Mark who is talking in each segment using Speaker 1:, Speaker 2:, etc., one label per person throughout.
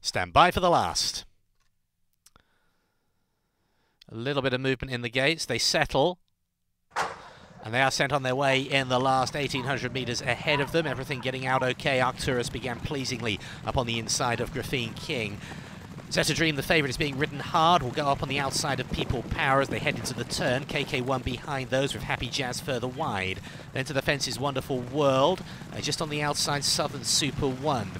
Speaker 1: Stand by for the last. A little bit of movement in the gates. They settle. And they are sent on their way in the last 1800 metres ahead of them. Everything getting out okay. Arcturus began pleasingly up on the inside of Graphene King. Zeta Dream, the favourite, is being ridden hard. Will go up on the outside of People Power as they head into the turn. KK1 behind those with Happy Jazz further wide. Then to the fences, Wonderful World. Uh, just on the outside, Southern Super 1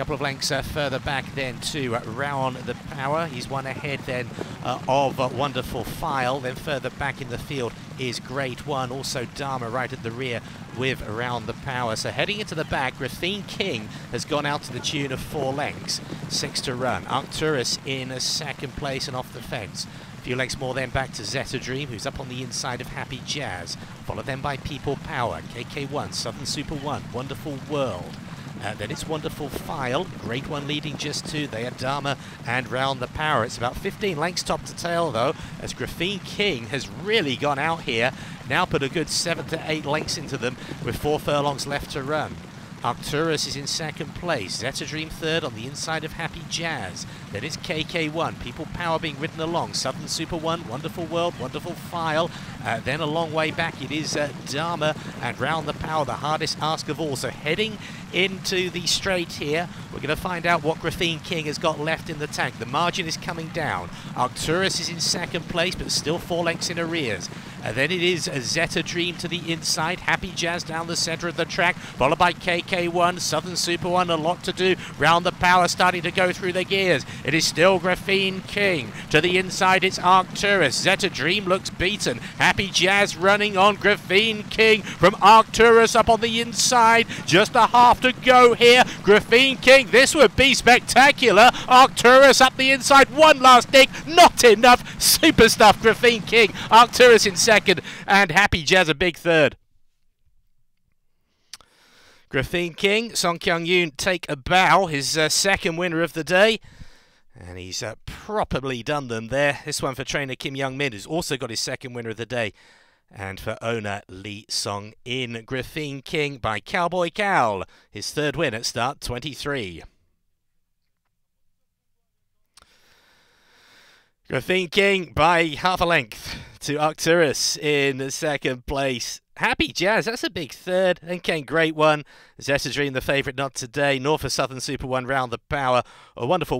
Speaker 1: couple of lengths uh, further back then to uh, Round the Power. He's one ahead then uh, of uh, Wonderful File. Then further back in the field is Great One. Also Dharma right at the rear with Around the Power. So heading into the back, Graphene King has gone out to the tune of four lengths. Six to run. Arcturus in a second place and off the fence. A few lengths more then back to Zeta Dream, who's up on the inside of Happy Jazz. Followed then by People Power, KK1, Southern Super 1, Wonderful World. Uh, then it's Wonderful File, great one leading just to there, Dharma and Round the Power. It's about 15 lengths top to tail though, as Graphene King has really gone out here. Now put a good seven to eight lengths into them with four furlongs left to run. Arcturus is in second place. Zeta Dream third on the inside of Happy Jazz. Then it's KK1. People Power being ridden along. Southern Super 1, Wonderful World, Wonderful File. Uh, then a long way back it is uh, Dharma and Round the Power, the hardest ask of all. So heading into the straight here, we're going to find out what Graphene King has got left in the tank. The margin is coming down. Arcturus is in second place, but still four lengths in arrears. And then it is Zeta Dream to the inside. Happy Jazz down the center of the track, followed by KK1. Southern Super 1, a lot to do. Round the power starting to go through the gears. It is still Graphene King. To the inside, it's Arcturus. Zeta Dream looks beaten. Happy Jazz running on Graphene King from Arcturus up on the inside. Just a half to go here. Graphene King, this would be spectacular. Arcturus up the inside. One last dig. Not enough. Super stuff, Graphene King. Arcturus in second, and Happy Jazz a big third. Graphene King, Song Kyeong-yun take a bow, his uh, second winner of the day. And he's uh, properly done them there. This one for trainer Kim Young Min, who's also got his second winner of the day. And for owner Lee Song In, Graphene King by Cowboy Cal, his third win at start 23. Graphene King by half a length to Arcturus in second place. Happy Jazz, that's a big third. Then came Great One. Zeta Dream, the favourite, not today. North of Southern Super One round the power. A wonderful